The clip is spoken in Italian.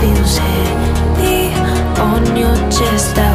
sfinse di ogni gesta